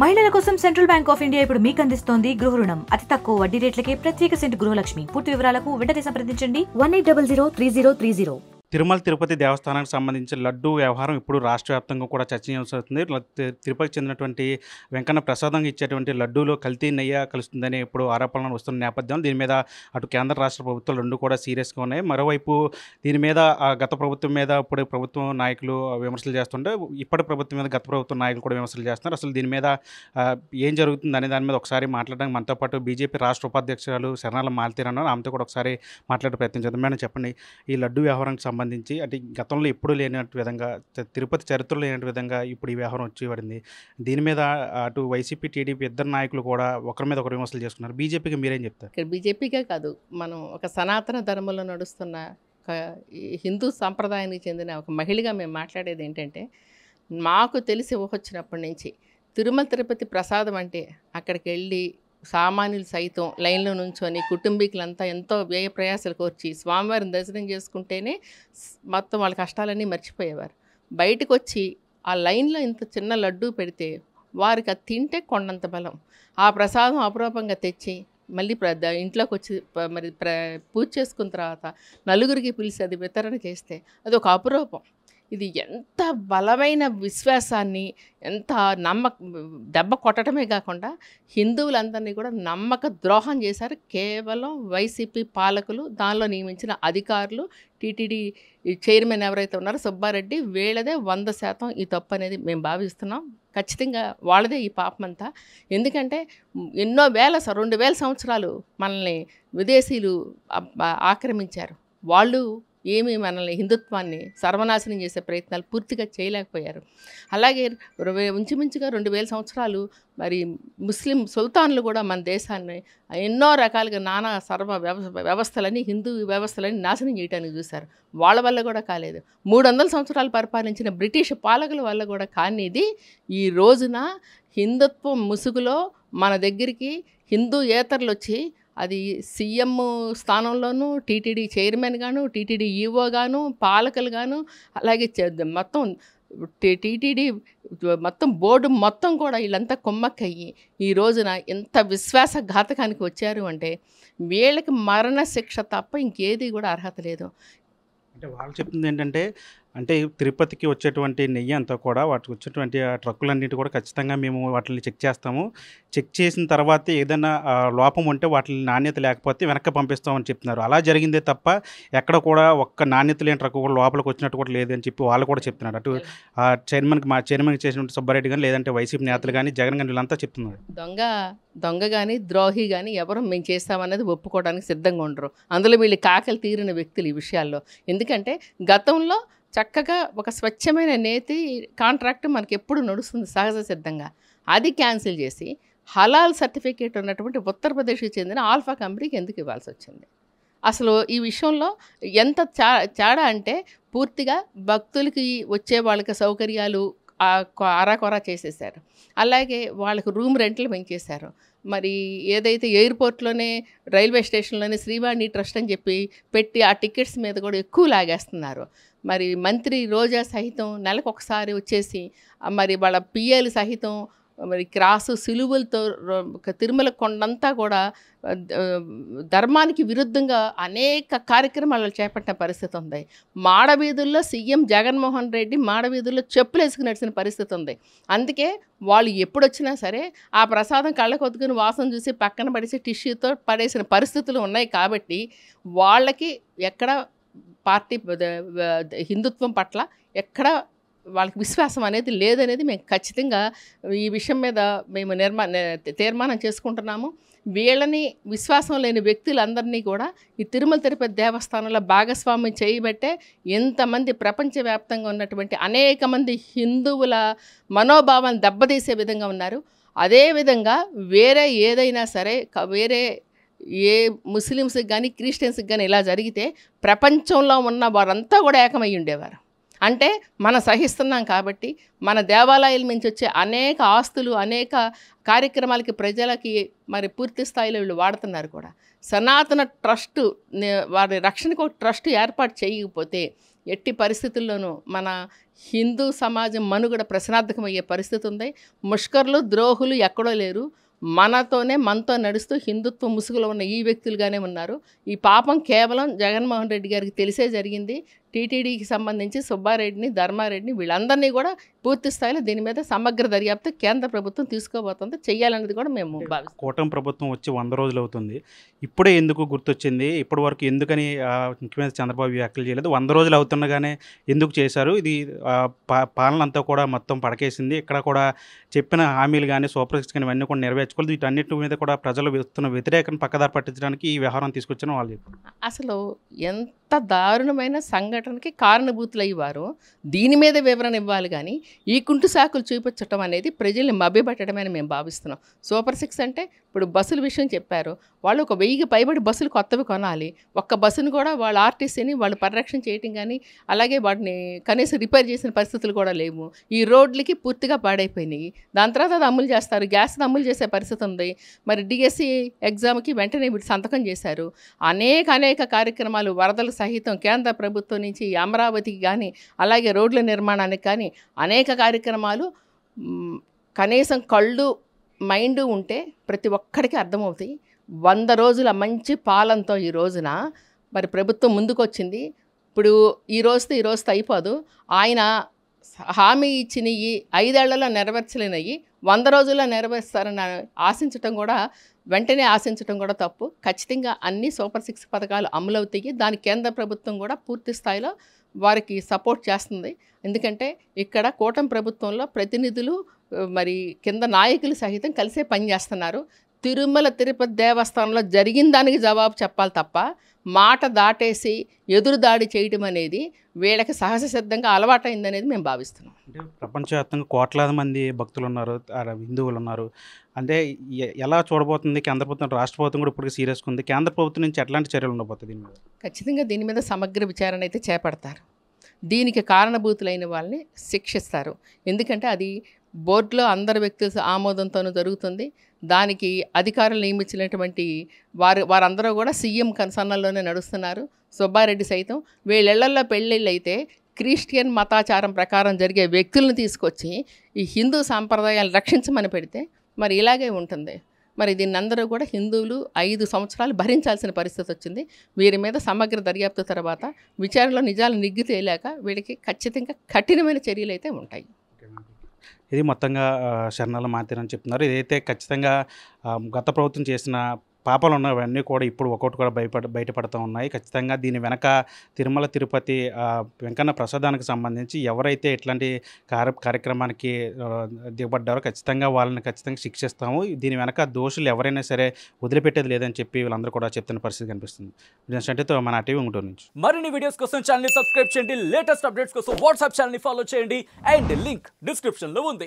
మహిళల కోసం central bank of India ఇప్పుడు మీకు అందిస్తోంది గృహ రుణం. అతి తక్కువ వడ్డీ రేట్లకే ప్రత్యేక సెంటు గృహలక్ష్మి. పూర్తి వివరాలకు వెంటనే సంప్రదించండి. One eight double zero three zero three zero. Tirumala Tirupati దేవస్థానానికి సంబంధించి లడ్డు వ్యవహారం ఇప్పుడు రాష్ట్ర వ్యాప్తంగా కూడా చర్చనీయాల్సి తిరుపతికి చెందినటువంటి వెంకన్న ప్రసాదంగా ఇచ్చేటువంటి లడ్డూలో కల్తీ నెయ్య కలుస్తుందని ఇప్పుడు ఆరోపణలు వస్తున్న నేపథ్యం దీని మీద అటు కేంద్ర రాష్ట్ర ప్రభుత్వాలు రెండు కూడా సీరియస్గా ఉన్నాయి. మరోవైపు దీని మీద ఆ గత ప్రభుత్వం మీద ఇప్పుడు ప్రభుత్వం నాయకులు విమర్శలు చేస్తుంటే ఇప్పటి ప్రభుత్వం మీద గత ప్రభుత్వం నాయకులు కూడా విమర్శలు చేస్తున్నారు. అసలు దీని మీద ఏం జరుగుతుంది అనే దాని మీద ఒకసారి మాట్లాడడానికి మనతో పాటు బీజేపీ రాష్ట్ర ఉపాధ్యక్షురాలు శరణాల మాలతీరన్నారు ఆమెతో కూడా ఒకసారి మాట్లాడే ప్రయత్నం చేద్దాం. మేడం చెప్పండి ఈ లడ్డు వ్యవహారానికి సంబంధించి అంటే గతంలో ఎప్పుడూ లేనట్టు విధంగా తిరుపతి చరిత్రలో లేనట్టు విధంగా ఇప్పుడు ఈ వ్యవహారం వచ్చి పడింది దీని మీద అటు వైసీపీ టీడీపీ ఇద్దరు నాయకులు కూడా ఒకరి మీద ఒకరు విమర్శలు చేసుకున్నారు. బీజేపీకి మీరేం చెప్తారు? ఇక్కడ బీజేపీకే కాదు మనం ఒక సనాతన ధర్మంలో నడుస్తున్న హిందూ సాంప్రదాయానికి చెందిన ఒక మహిళగా మేము మాట్లాడేది ఏంటంటే మాకు తెలిసి ఊహొచ్చినప్పటి నుంచి తిరుమల తిరుపతి ప్రసాదం అంటే అక్కడికి వెళ్ళి సామాన్యులు సైతం లైన్లో నుంచొని కుటుంబీకులంతా ఎంతో వ్యయ ప్రయాసాలు కోర్చి స్వామివారిని దర్శనం చేసుకుంటేనే మొత్తం వాళ్ళ కష్టాలన్నీ మర్చిపోయేవారు. బయటకు వచ్చి ఆ లైన్లో ఇంత చిన్న లడ్డూ పెడితే వారికి అది తింటే కొండంత బలం. ఆ ప్రసాదం అపురూపంగా తెచ్చి మళ్ళీ ప్ర ఇంట్లోకి వచ్చి మరి ప్ర పూజ చేసుకున్న తర్వాత నలుగురికి పిలిచి అది వితరణ చేస్తే అది ఒక అపురూపం. ఇది ఎంత బలమైన విశ్వాసాన్ని ఎంత నమ్మక దెబ్బ కొట్టడమే కాకుండా హిందువులందరినీ కూడా నమ్మక ద్రోహం చేశారు. కేవలం వైసీపీ పాలకులు దానిలో నియమించిన అధికారులు టీటీడీ చైర్మన్ ఎవరైతే ఉన్నారో సుబ్బారెడ్డి వీళ్ళదే వంద శాతం ఈ తప్పు అనేది మేము భావిస్తున్నాం. ఖచ్చితంగా వాళ్ళదే ఈ పాపం అంతా ఎందుకంటే ఎన్నో వేల స- రెండు వేల సంవత్సరాలు మనల్ని విదేశీయులు ఆక్రమించారు. వాళ్ళు ఏమి మనల్ని హిందుత్వాన్ని సర్వనాశనం చేసే ప్రయత్నాలు పూర్తిగా చేయలేకపోయారు. అలాగే ఉంచుమించుగా ఇంచుమించుగా రెండు వేల సంవత్సరాలు మరి ముస్లిం సుల్తాన్లు కూడా మన దేశాన్ని ఎన్నో రకాలుగా నానా సర్వ వ్యవ వ్యవస్థలని హిందూ వ్యవస్థలని నాశనం చేయడానికి చూశారు. వాళ్ళ వల్ల కూడా కాలేదు. మూడు వందల సంవత్సరాలు పరిపాలించిన బ్రిటిష్ పాలకుల వల్ల కూడా కానిది ఈ రోజున హిందుత్వం ముసుగులో మన దగ్గరికి హిందూ ఏతర్లు వచ్చి అది సీఎం స్థానంలోనూ టీటీడీ చైర్మన్ గాను టీటీడీ ఈఓ గాను పాలకులు గాను అలాగే చ- మొత్తం టీ- టీటీడీ మొత్తం బోర్డు మొత్తం కూడా వీళ్ళంతా కుమ్మక్కయ్యి ఈ రోజున ఎంత విశ్వాసఘాతకానికి వచ్చారు అంటే వీళ్ళకి మరణశిక్ష తప్ప ఇంకేది కూడా అర్హత లేదు. అంటే వాళ్ళు చెప్తుంది ఏంటంటే అంటే తిరుపతికి వచ్చేటువంటి నెయ్యి అంతా కూడా వాటికి వచ్చేటువంటి ఆ ట్రక్కులన్నిటి కూడా ఖచ్చితంగా మేము వాటిని చెక్ చేస్తాము. చెక్ చేసిన తర్వాత ఏదైనా లోపం ఉంటే వాటిని నాణ్యత లేకపోతే వెనక్కి పంపిస్తామని చెప్తున్నారు. అలా జరిగిందే తప్ప ఎక్కడ కూడా ఒక్క నాణ్యత లేని ట్రక్ కూడా లోపలికి వచ్చినట్టు కూడా లేదని చెప్పి వాళ్ళు కూడా చెప్తున్నారు. అటు ఆ చైర్మన్కి మా చైర్మన్కి చేసినటువంటి సుబ్బారెడ్డి కానీ లేదంటే వైసీపీ నేతలు కానీ జగన్ కానీ వీళ్ళంతా చెప్తున్నారు. దొంగ దొంగ కానీ ద్రోహి కానీ ఎవరు మేము చేస్తామన్నది ఒప్పుకోవడానికి సిద్ధంగా ఉండరు. అందులో వీళ్ళు కాకలు తీరిన వ్యక్తులు ఈ విషయాల్లో. ఎందుకంటే గతంలో చక్కగా ఒక స్వచ్ఛమైన నేతి కాంట్రాక్ట్ మనకి ఎప్పుడు నడుస్తుంది సహజ సిద్ధంగా. అది క్యాన్సిల్ చేసి హలాల్ సర్టిఫికేట్ ఉన్నటువంటి ఉత్తరప్రదేశ్కి చెందిన ఆల్ఫా కంపెనీకి ఎందుకు ఇవ్వాల్సి వచ్చింది అసలు ఈ విషయంలో ఎంత చా తేడా అంటే పూర్తిగా భక్తులకి వచ్చే వాళ్ళకి సౌకర్యాలు అరాకొరా చేసేసారు అలాగే వాళ్ళకు రూమ్ రెంట్లు పెంచేశారు. మరి ఏదైతే ఎయిర్పోర్ట్లోనే రైల్వే స్టేషన్లోనే శ్రీవాణి ట్రస్ట్ అని చెప్పి పెట్టి ఆ టికెట్స్ మీద కూడా ఎక్కువ లాగేస్తున్నారు. మరి మంత్రి రోజా సహితం నెలకు ఒకసారి వచ్చేసి మరి వాళ్ళ పిఎలు సహితం మరి క్రాసు సిలువలతో రో- తిరుమల కొండంతా కూడా ధర్మానికి విరుద్ధంగా అనేక కార్యక్రమాలు చేపట్టిన పరిస్థితి ఉంది. మాడవీధుల్లో సీఎం జగన్మోహన్ రెడ్డి మాడవీధుల్లో చెప్పులు వేసుకుని నడిచిన పరిస్థితి ఉంది. అందుకే వాళ్ళు ఎప్పుడొచ్చినా సరే ఆ ప్రసాదం కళ్ళకు ఒత్తుకుని వాసన చూసి పక్కన పడేసి టిష్యూతో పడేసిన పరిస్థితులు ఉన్నాయి కాబట్టి వాళ్ళకి ఎక్కడ పార్టీ హిందుత్వం పట్ల ఎక్కడ వాళ్ళకి విశ్వాసం అనేది లేదనేది మేము ఖచ్చితంగా ఈ విషయం మీద మేము నిర్మా తీర్మానం చేసుకుంటున్నాము. వీళ్ళని విశ్వాసం లేని వ్యక్తులందరినీ కూడా ఈ తిరుమల తిరుపతి దేవస్థానంలో భాగస్వామ్యం చేయబట్టే ఎంతమంది ప్రపంచవ్యాప్తంగా ఉన్నటువంటి అనేక మంది హిందువుల మనోభావాన్ని దెబ్బతీసే విధంగా ఉన్నారు. అదేవిధంగా వేరే ఏదైనా సరే క- వేరే ఏ ముస్లిమ్స్కి కానీ క్రిస్టియన్స్కి కానీ ఇలా జరిగితే ప్రపంచంలో ఉన్న వారంతా కూడా ఏకమై ఉండేవారు. అంటే మనం సహిస్తున్నాం కాబట్టి మన దేవాలయాల నుంచి వచ్చే అనేక ఆస్తులు అనేక కార్యక్రమాలకి ప్రజలకి మరి పూర్తి స్థాయిలో వీళ్ళు వాడుతున్నారు కూడా. సనాతన ట్రస్టు వారి రక్షణకు ఒక ట్రస్ట్ ఏర్పాటు చేయకపోతే ఎట్టి పరిస్థితుల్లోనూ మన హిందూ సమాజం మనుగడ ప్రశ్నార్థకమయ్యే పరిస్థితి ఉంది. ముష్కర్లు ద్రోహులు ఎక్కడో లేరు. మనతోనే మనతో నడుస్తూ హిందుత్వ ముసుగులో ఉన్న ఈ వ్యక్తులుగానే ఉన్నారు. ఈ పాపం కేవలం జగన్మోహన్ రెడ్డి గారికి తెలిసే జరిగింది. టీటీడీకి సంబంధించి సుబ్బారెడ్డిని ధర్మారెడ్డిని వీళ్ళందరినీ కూడా పూర్తి స్థాయిలో దీని మీద సమగ్ర దర్యాప్తు కేంద్ర ప్రభుత్వం తీసుకోబోతుంది. చెయ్యాలన్నది కూడా మేము కూటమి ప్రభుత్వం వచ్చి వంద రోజులు అవుతుంది. ఇప్పుడే ఎందుకు గుర్తొచ్చింది? ఇప్పటి వరకు ఎందుకని ముఖ్యమంత్రి చంద్రబాబు వ్యాఖ్యలు చేయలేదు. వంద రోజులు అవుతుండగానే ఎందుకు చేశారు? ఇది పాలన అంతా కూడా మొత్తం పడకేసింది. ఇక్కడ కూడా చెప్పిన హామీలు కానీ సూపర్ సిక్స్ కానీ ఇవన్నీ కూడా నెరవేర్చుకోలేదు. వీటన్నిటి మీద కూడా ప్రజలు వస్తున్న వ్యతిరేకను పక్కదారి పట్టించడానికి ఈ వ్యవహారం తీసుకొచ్చిన వాళ్ళు. అసలు ఎంత దారుణమైన సంఘటనకి కారణభూతులు అయ్యేవారు దీని మీద వివరణ ఇవ్వాలి కానీ ఈ కుంటు సాకులు చూపించటం అనేది ప్రజల్ని మభ్యపెట్టడమని మేము భావిస్తున్నాం. సూపర్ సిక్స్ అంటే ఇప్పుడు బస్సుల విషయం చెప్పారు. వాళ్ళు ఒక వెయ్యికి పైబడి బస్సులు కొత్తవి కొనాలి. ఒక్క బస్సును కూడా వాళ్ళ ఆర్టీసీని వాళ్ళు పరిరక్షణ చేయటం కానీ అలాగే వాటిని కనీసం రిపేర్ చేసిన పరిస్థితులు కూడా లేవు. ఈ రోడ్లకి పూర్తిగా పాడైపోయినాయి. దాని తర్వాత అది అమలు చేస్తారు. గ్యాస్ అమలు చేసే పరిస్థితి ఉంది. మరి డిఎస్సి ఎగ్జామ్కి వెంటనే వీటి సంతకం చేశారు. అనేక అనేక కార్యక్రమాలు వరదలు సహితం కేంద్ర ప్రభుత్వం నుంచి అమరావతికి కానీ అలాగే రోడ్ల నిర్మాణానికి కానీ అనేక కార్యక్రమాలు కనీసం కళ్ళు మైండ్ ఉంటే ప్రతి ఒక్కడికి అర్థమవుతాయి. వంద రోజుల మంచి పాలనతో ఈ రోజున మరి ప్రభుత్వం ముందుకొచ్చింది. ఇప్పుడు ఈ రోజుతో ఈ రోజుతో అయిపోదు. ఆయన హామీ ఇచ్చినవి ఐదేళ్ళలో నెరవేర్చలేనవి వంద రోజుల్లో నెరవేరుస్తారని ఆశించటం కూడా వెంటనే ఆశించడం కూడా తప్పు. ఖచ్చితంగా అన్ని సూపర్ సిక్స్ పథకాలు అమలవుతాయి. దాని కేంద్ర ప్రభుత్వం కూడా పూర్తి స్థాయిలో వారికి సపోర్ట్ చేస్తుంది. ఎందుకంటే ఇక్కడ కూటమి ప్రభుత్వంలో ప్రతినిధులు మరి కింద నాయకులు సహితం కలిసే పనిచేస్తున్నారు తిరుమల తిరుపతి దేవస్థానంలో జరిగిన దానికి జవాబు చెప్పాలి తప్ప మాట దాటేసి ఎదురు దాడి చేయడం అనేది వీళ్ళకి సహజ సిద్ధంగా అలవాటైందనేది మేము భావిస్తున్నాం. అంటే ప్రపంచవ్యాప్తంగా కోట్లాది మంది భక్తులు ఉన్నారు హిందువులు ఉన్నారు. అంటే ఎలా చూడబోతుంది? కేంద్ర ప్రభుత్వం రాష్ట్ర ప్రభుత్వం కూడా ఇప్పటికీ సీరియస్గా ఉంది. కేంద్ర ప్రభుత్వం నుంచి ఎట్లాంటి చర్యలు ఉండబోతుంది దీని మీద? ఖచ్చితంగా దీని మీద సమగ్ర విచారణ అయితే చేపడతారు. దీనికి కారణభూతులైన వాళ్ళని శిక్షిస్తారు. ఎందుకంటే అది బోర్డులో అందరి వ్యక్తుల ఆమోదంతోనూ జరుగుతుంది. దానికి అధికారులు నియమించినటువంటి వారు వారందరూ కూడా సీఎం కన్సర్నల్లోనే నడుస్తున్నారు. సుబ్బారెడ్డి సైతం వీళ్ళెళ్ళల్లో పెళ్ళిళ్ళు అయితే క్రిస్టియన్ మతాచారం ప్రకారం జరిగే వ్యక్తులను తీసుకొచ్చి ఈ హిందూ సాంప్రదాయాలు రక్షించమని పెడితే మరి ఇలాగే ఉంటుంది. మరి దీన్ని అందరూ కూడా హిందువులు ఐదు సంవత్సరాలు భరించాల్సిన పరిస్థితి వచ్చింది. వీరి మీద సమగ్ర దర్యాప్తు తర్వాత విచారణలో నిజాలు నిగ్గు తేలాక వీడికి ఖచ్చితంగా కఠినమైన చర్యలు అయితే ఉంటాయి. ఇది మొత్తంగా శరణాల మాతిరని చెప్తున్నారు. ఇదైతే ఖచ్చితంగా గత ప్రభుత్వం చేసిన పాపాలు ఉన్నవన్నీ కూడా ఇప్పుడు ఒక్కొక్కటి కూడా బయట బయటపడుతూ ఉన్నాయి. ఖచ్చితంగా దీని వెనక తిరుమల తిరుపతి వెంకన్న ప్రసాదానికి సంబంధించి ఎవరైతే ఇట్లాంటి కార్య కార్యక్రమానికి దిగబడ్డారో ఖచ్చితంగా వాళ్ళని ఖచ్చితంగా శిక్షిస్తాము. దీని వెనక దోషులు ఎవరైనా సరే వదిలిపెట్టేది లేదని చెప్పి వీళ్ళందరూ కూడా చెప్తున్న పరిస్థితి కనిపిస్తుంది. అంటే మన టీవీ ఉంటూ నుంచి. మరిన్ని వీడియోస్ కోసం ఛానల్ సబ్స్క్రైబ్ చేయండి. లేటెస్ట్ అప్డేట్స్ కోసం వాట్సాప్ ఛానల్ ఫాలో చేయండి. అండ్ లింక్ డిస్క్రిప్షన్లో ఉంది.